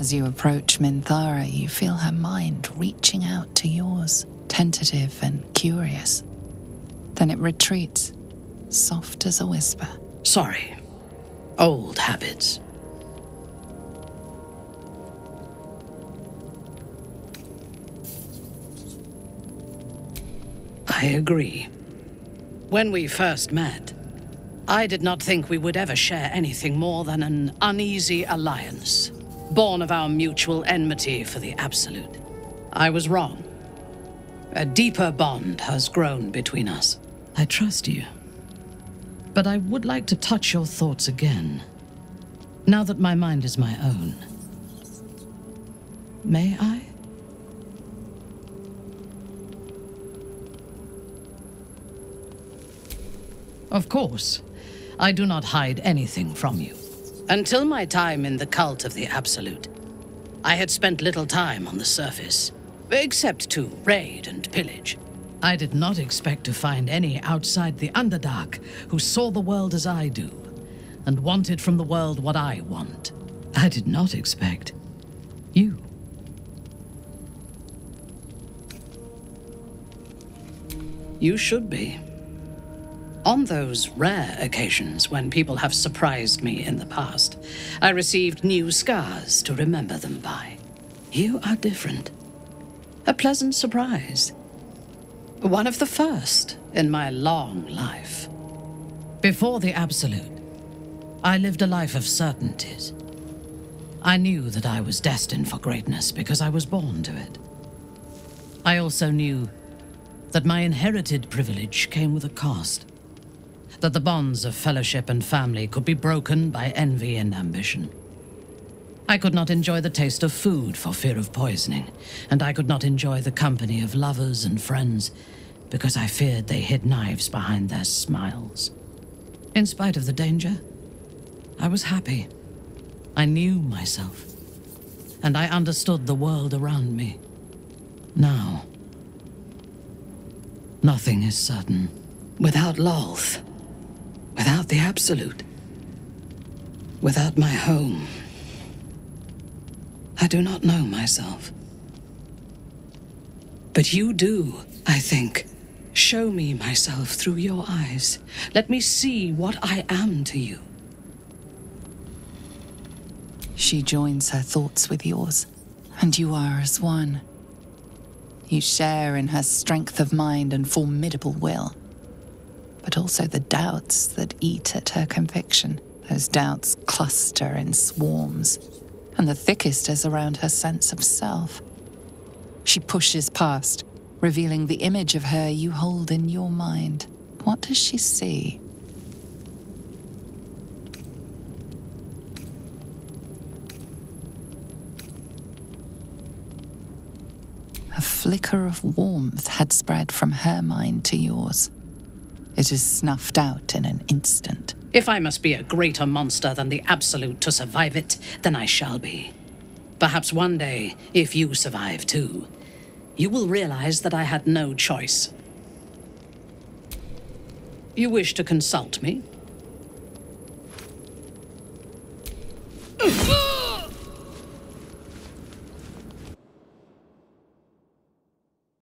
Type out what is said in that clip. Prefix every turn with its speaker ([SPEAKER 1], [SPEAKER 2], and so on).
[SPEAKER 1] As you approach Minthara, you feel her mind reaching out to yours, tentative and curious. Then it retreats, soft as a whisper.
[SPEAKER 2] Sorry. Old habits. I agree. When we first met, I did not think we would ever share anything more than an uneasy alliance, born of our mutual enmity for the Absolute. I was wrong. A deeper bond has grown between us. I trust you. But I would like to touch your thoughts again, now that my mind is my own. May I? Of course. I do not hide anything from you. Until my time in the cult of the Absolute, I had spent little time on the surface, except to raid and pillage. I did not expect to find any outside the Underdark who saw the world as I do, and wanted from the world what I want. I did not expect you. You should be. On those rare occasions when people have surprised me in the past, I received new scars to remember them by. You are different. A pleasant surprise. One of the first in my long life. Before the Absolute, I lived a life of certainties. I knew that I was destined for greatness because I was born to it. I also knew that my inherited privilege came with a cost. That the bonds of fellowship and family could be broken by envy and ambition. I could not enjoy the taste of food for fear of poisoning, and I could not enjoy the company of lovers and friends because I feared they hid knives behind their smiles. In spite of the danger, I was happy. I knew myself, and I understood the world around me. Now, nothing is certain. Without Lolth, the Absolute, without my home, I do not know myself. But you do, I think. Show me myself through your eyes. Let me see what I am to you.
[SPEAKER 1] She joins her thoughts with yours, and you are as one. You share in her strength of mind and formidable will, but also the doubts that eat at her conviction. Those doubts cluster in swarms, and the thickest is around her sense of self. She pushes past, revealing the image of her you hold in your mind. What does she see? A flicker of warmth had spread from her mind to yours. It is snuffed out in an instant.
[SPEAKER 2] If I must be a greater monster than the Absolute to survive it, then I shall be. Perhaps one day, if you survive too, you will realize that I had no choice. You wish to consult me?